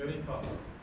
tough. Very tough.